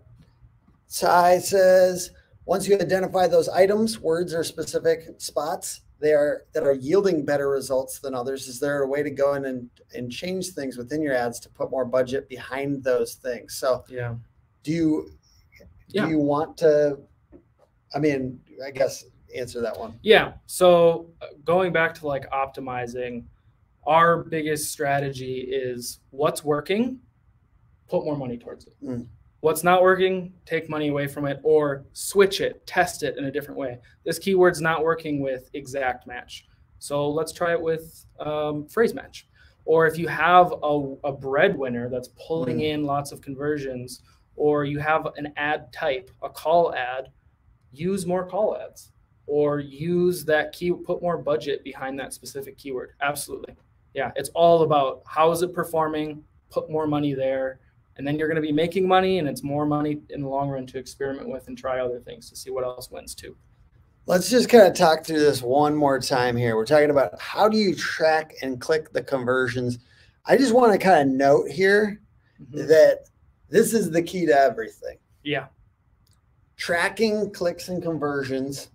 Sai says once you identify those items, words or specific spots, they are that are yielding better results than others. Is there a way to go in and, and change things within your ads to put more budget behind those things? So Yeah. do you Yeah. do you want to I mean, I guess answer that one. Yeah. So uh, going back to like optimizing, our biggest strategy is what's working, put more money towards it. Mm. What's not working, take money away from it or switch it, test it in a different way. This keyword's not working with exact match. So let's try it with um, phrase match. Or if you have a, a breadwinner that's pulling Mm. in lots of conversions, or you have an ad type, a call ad, use more call ads or use that key put more budget behind that specific keyword absolutely yeah it's all about how is it performing put more money there and then you're going to be making money and it's more money in the long run to experiment with and try other things to see what else wins too Let's just kind of talk through this one more time here. We're talking about how do you track and click the conversions. I just want to kind of note here Mhm. that this is the key to everything. yeah Tracking clicks and conversions.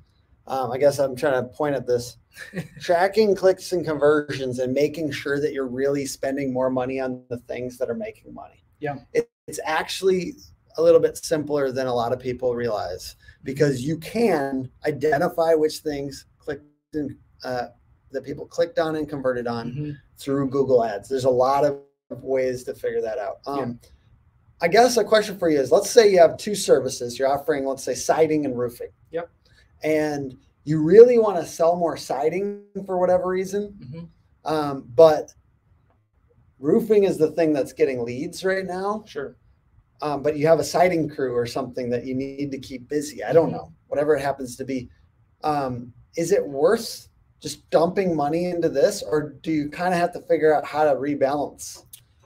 Um, I guess I'm trying to point at this. Tracking clicks and conversions and making sure that you're really spending more money on the things that are making money. Yeah. It, it's actually a little bit simpler than a lot of people realize because you can identify which things clicked and uh, that people clicked on and converted on Mhm. through Google Ads. There's a lot of ways to figure that out. Um, I guess a question for you is let's say you have two services. You're offering, let's say, siding and roofing. Yep. And you really want to sell more siding for whatever reason. Mhm. Um, but roofing is the thing that's getting leads right now. sure Um, but you have a siding crew or something that you need to keep busy. I don't Mhm. know, whatever it happens to be. Um, is it worth just dumping money into this, or do you kind of have to figure out how to rebalance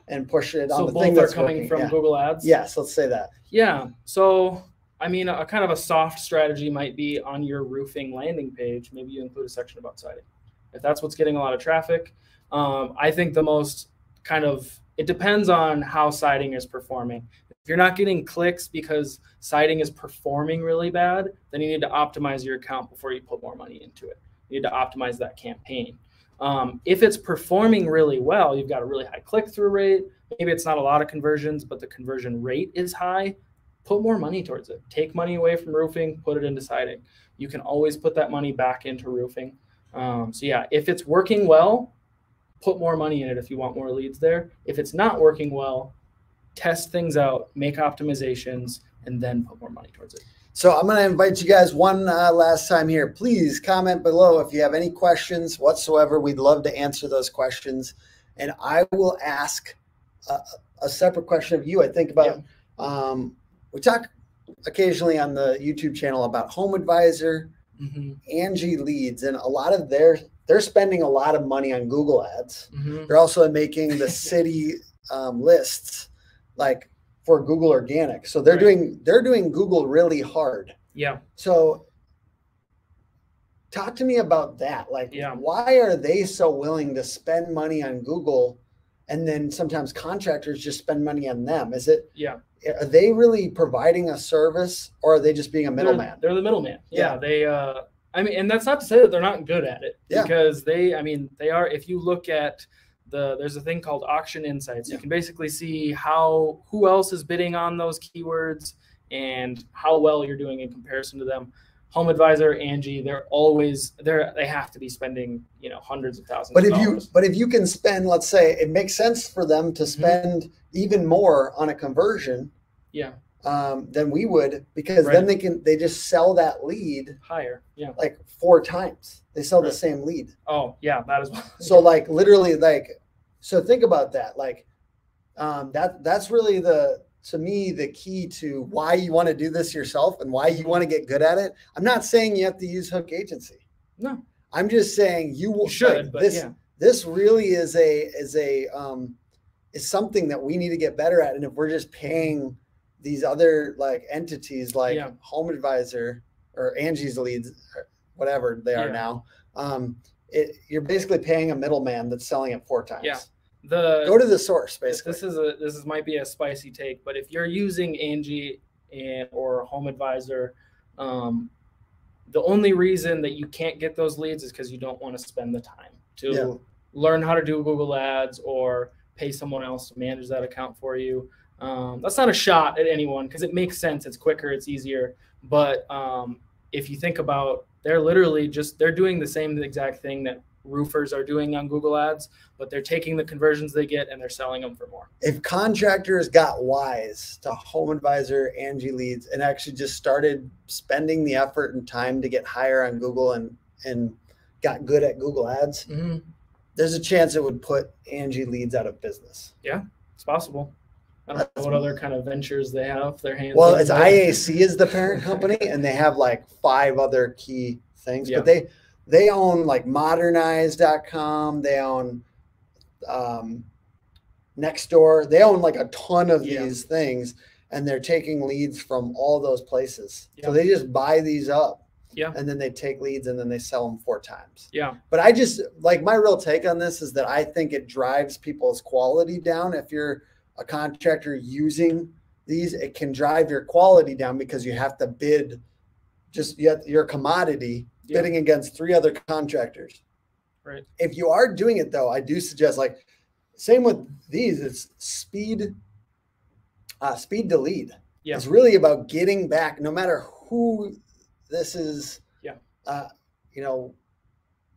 and push it on so the thing are that's coming working? from yeah. google ads Yes, let's say that. Yeah. So, I mean, a, kind of a soft strategy might be on your roofing landing page. Maybe you include a section about siding. If that's what's getting a lot of traffic, um, I think the most kind of it depends on how siding is performing. If you're not getting clicks because siding is performing really bad, then you need to optimize your account before you put more money into it. You need to optimize that campaign. Um, if it's performing really well, you've got a really high click through rate. Maybe it's not a lot of conversions, but the conversion rate is high. Put more money towards it. Take money away from roofing, put it into siding. You can always put that money back into roofing. Um, so yeah, if it's working well, put more money in it if you want more leads there. If it's not working well, test things out, make optimizations, and then put more money towards it. So I'm going to invite you guys one uh, last time here. Please comment below if you have any questions whatsoever. We'd love to answer those questions, and I will ask a, a separate question of you. I think about. Um, we talk occasionally on the YouTube channel about Home Advisor, Mm-hmm. Angie Leads, and a lot of their they're spending a lot of money on Google Ads. Mm-hmm. They're also making the city um, lists like for Google Organic. So they're Right. doing they're doing Google really hard. Yeah. So talk to me about that. Like Yeah. why are they so willing to spend money on Google and then sometimes contractors just spend money on them. Is it? Yeah. Are they really providing a service, or are they just being a They're- middleman? They're, the middleman. Yeah, Yeah. They uh I mean and that's not to say that they're not good at it. Yeah. Because they I mean they are if you look at the there's a thing called auction insights. You can basically see how who else is bidding on those keywords and how well you're doing in comparison to them. Home Advisor, Angie, they're always they're they have to be spending, you know, hundreds of thousands But if you but if you can spend, let's say, it makes sense for them to mm-hmm. spend even more on a conversion yeah, um, than we would, because then they can they just sell that lead higher. Yeah. like four times. They sell the same lead. Oh, yeah, that is So like literally like so think about that. Like um that that's really the to me the key to why you want to do this yourself and why you want to get good at it. I'm not saying you have to use Hook Agency. No. I'm just saying you will You should, like, but this yeah. this really is a is a um is something that we need to get better at. And if we're just paying these other like entities like Yeah. Home Advisor or Angie's leads or whatever they are Yeah. now, um, it, you're basically paying a middleman that's selling it four times. Yeah. The Go to the source, basically. this is a this is might be a spicy take, but if you're using Angie and or Home Advisor, um, the only reason that you can't get those leads is because you don't want to spend the time to Yeah. learn how to do Google Ads or pay someone else to manage that account for you. Um, that's not a shot at anyone because it makes sense. It's quicker, it's easier. But um, if you think about, they're literally just they're doing the same exact thing that roofers are doing on Google Ads, but they're taking the conversions they get and they're selling them for more. if contractors got wise to Home Advisor, Angie leads, and actually just started spending the effort and time to get higher on Google and and got good at Google Ads, there's a chance it would put Angie leads out of business. Yeah, it's possible. I don't know what other kind of ventures they have their hands. Well, it's IAC is the parent company, and they have like five other key things. Yeah. But they they own like Modernize.com. They own um, Nextdoor. They own like a ton of Yeah. these things, and they're taking leads from all those places. Yeah. So they just buy these up. Yeah. And then they take leads and then they sell them four times. Yeah. But I just like my real take on this is that I think it drives people's quality down. If you're a contractor using these, it can drive your quality down because you have to bid just yet your commodity Yeah. bidding against three other contractors. Right. If you are doing it though, I do suggest like same with these, it's speed, uh, speed to lead. Yeah. It's really about getting back, no matter who this is. Yeah. Uh, you know,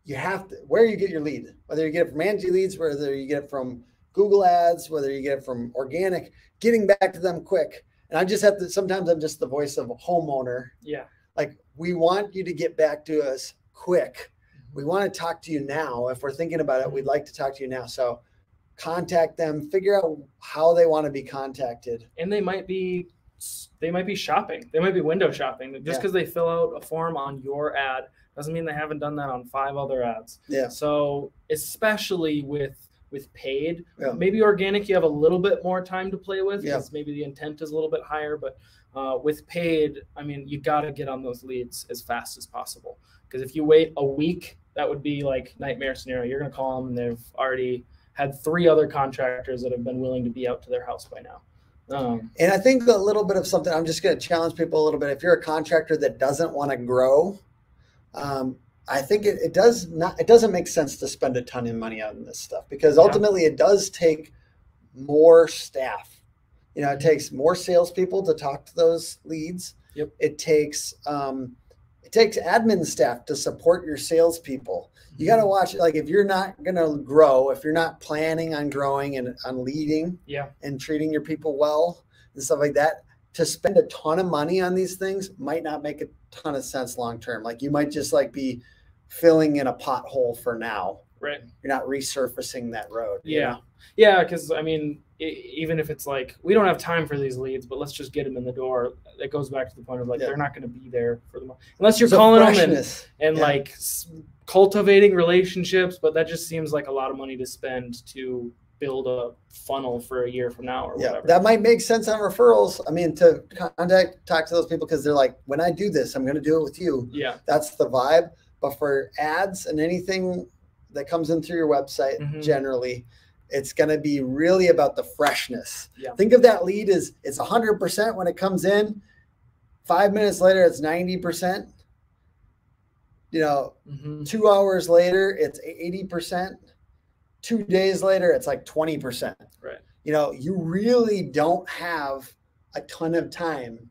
you have to where you get your lead, whether you get it from Angie leads, whether you get it from Google ads, whether you get it from organic, getting back to them quick. And I just have to sometimes I'm just the voice of a homeowner. Yeah. Like we want you to get back to us quick. Mm-hmm. We want to talk to you now. If we're thinking about it, we'd like to talk to you now. So contact them, figure out how they want to be contacted. and they might be they might be shopping they might be window shopping just Yeah. because they fill out a form on your ad doesn't mean they haven't done that on five other ads Yeah. so especially with with paid Yeah. maybe organic you have a little bit more time to play with Yeah. because maybe the intent is a little bit higher but uh, with paid i mean you got to get on those leads as fast as possible because if you wait a week that would be like nightmare scenario you're going to call them and they've already had three other contractors that have been willing to be out to their house by now um, And I think a little bit of something, I'm just going to challenge people a little bit. If you're a contractor that doesn't want to grow, um, I think it, it does not, it doesn't make sense to spend a ton of money on this stuff because Yeah. ultimately it does take more staff. You know, it takes more salespeople to talk to those leads. Yep. It takes, um, it takes admin staff to support your salespeople. You Mm-hmm. got to watch, like, if you're not going to grow, if you're not planning on growing and on leading, yeah and treating your people well and stuff like that to spend a ton of money on these things might not make a ton of sense long term like you might just like be filling in a pothole for now right you're not resurfacing that road you Yeah. know? Yeah, because I mean, even if it's like we don't have time for these leads, but let's just get them in the door. That goes back to the point of like Yeah. they're not going to be there for the unless you're So calling them and, and yeah. like s- cultivating relationships. But that just seems like a lot of money to spend to build a funnel for a year from now or yeah whatever. that might make sense on referrals i mean to contact talk to those people because they're like when i do this i'm going to do it with you yeah, that's the vibe but for ads and anything that comes in through your website Mhm. generally It's going to be really about the freshness. Yeah. Think of that lead as it's 100% when it comes in. Five minutes later, it's 90%. You know, Mhm. two hours later, it's 80%. Two days later, it's like 20%. Right. You know, you really don't have a ton of time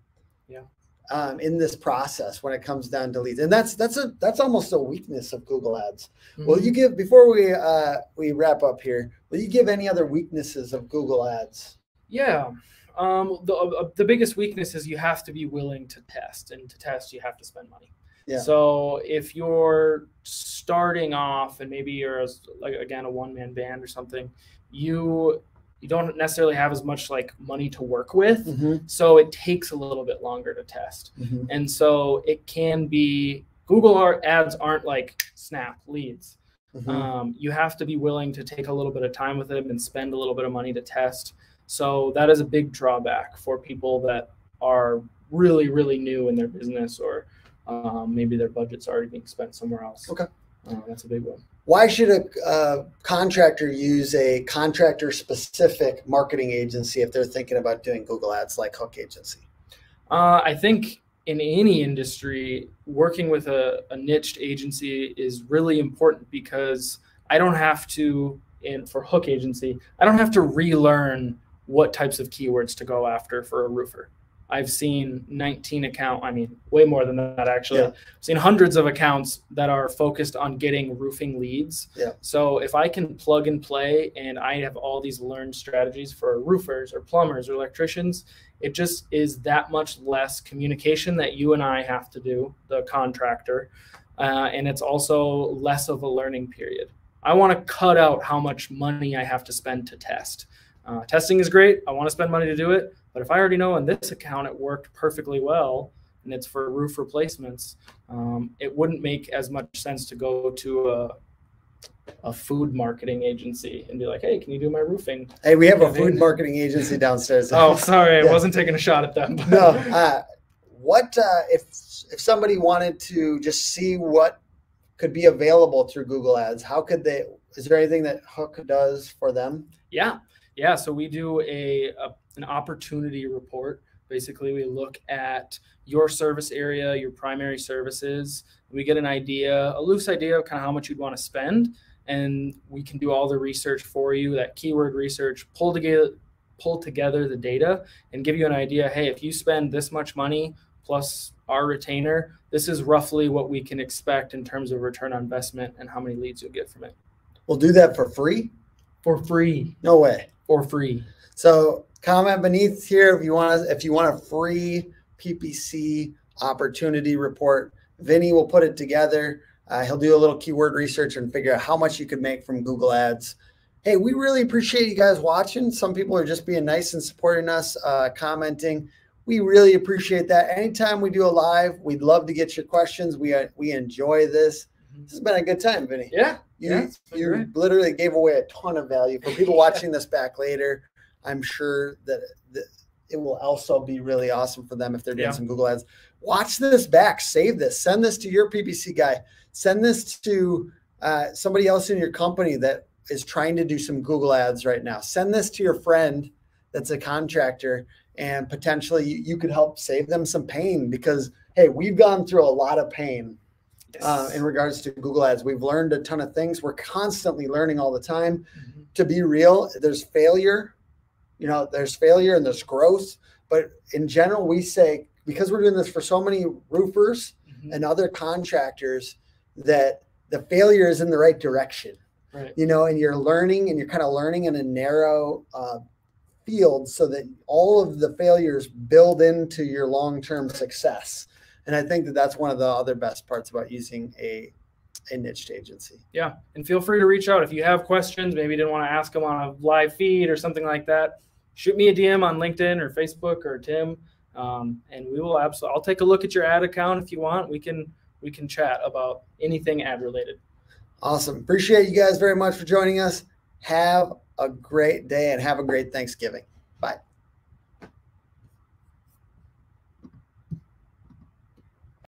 Yeah. um, in this process when it comes down to leads. And that's that's a that's almost a weakness of Google ads. Will Mhm. you give before we uh, we wrap up here? Will you give any other weaknesses of Google Ads? Yeah. Um, the, uh, the biggest weakness is you have to be willing to test, and to test, you have to spend money. Yeah. So if you're starting off, and maybe you're as, like again a one man band or something, you you don't necessarily have as much like money to work with, Mm-hmm. so it takes a little bit longer to test. Mm-hmm. And so it can be Google ads aren't like snap leads. Mm-hmm. Um, you have to be willing to take a little bit of time with them and spend a little bit of money to test. So that is a big drawback for people that are really, really new in their business or um, maybe their budget's already being spent somewhere else. Okay. Uh, that's a big one. Why should a uh, contractor use a contractor specific marketing agency if they're thinking about doing Google Ads like Hook Agency? Uh, I think in any industry, working with a, a niched agency is really important because I don't have to, in for Hook Agency, I don't have to relearn what types of keywords to go after for a roofer. I've seen 19 account, I mean, way more than that actually. Yeah. I've seen hundreds of accounts that are focused on getting roofing leads. Yeah. So if I can plug and play and I have all these learned strategies for roofers or plumbers or electricians, it just is that much less communication that you and I have to do, the contractor. Uh, and it's also less of a learning period. I want to cut out how much money I have to spend to test. Uh, testing is great. I want to spend money to do it. But if I already know in this account it worked perfectly well and it's for roof replacements, um, it wouldn't make as much sense to go to a, a food marketing agency and be like, hey, can you do my roofing? Hey, we have a food marketing agency downstairs. Oh, sorry, I wasn't taking a shot at them. no. Uh, what uh, if if somebody wanted to just see what could be available through Google Ads? How could they? Is there anything that Hook does for them? Yeah, yeah. So we do a, a an opportunity report. Basically, we look at your service area, your primary services. We get an idea, a loose idea of kind of how much you'd want to spend, and we can do all the research for you. That keyword research, pull together, pull together the data, and give you an idea. Hey, if you spend this much money plus our retainer, this is roughly what we can expect in terms of return on investment and how many leads you'll get from it We'll do that for free. for free. No way. For free. So comment beneath here if you want to, if you want a free PPC opportunity report. Vinny will put it together. Uh, he'll do a little keyword research and figure out how much you could make from Google Ads. Hey, we really appreciate you guys watching. Some people are just being nice and supporting us, uh, commenting. We really appreciate that. Anytime we do a live, we'd love to get your questions. We uh, we enjoy this. This has been a good time, Vinny. Yeah. You, Yeah, you great. literally gave away a ton of value for people watching this back later. I'm sure that, that it will also be really awesome for them if they're doing Yeah. some Google ads. Watch this back, save this, send this to your PPC guy, send this to uh, somebody else in your company that is trying to do some Google ads right now. Send this to your friend that's a contractor, and potentially you, you could help save them some pain because hey, we've gone through a lot of pain uh, in regards to Google Ads. We've learned a ton of things. We're constantly learning all the time. Mhm. To be real, there's failure. You know, there's failure and there's growth. But in general, we say because we're doing this for so many roofers Mhm. and other contractors that the failure is in the right direction. Right. You know, and you're learning and you're kind of learning in a narrow uh, field so that all of the failures build into your long-term success. And I think that that's one of the other best parts about using a a niched agency. Yeah. And feel free to reach out if you have questions. Maybe you didn't want to ask them on a live feed or something like that. Shoot me a DM on LinkedIn or Facebook or Tim, um, and we will absolutely. I'll take a look at your ad account if you want. We can we can chat about anything ad related. Awesome. Appreciate you guys very much for joining us. Have a great day and have a great Thanksgiving. Bye.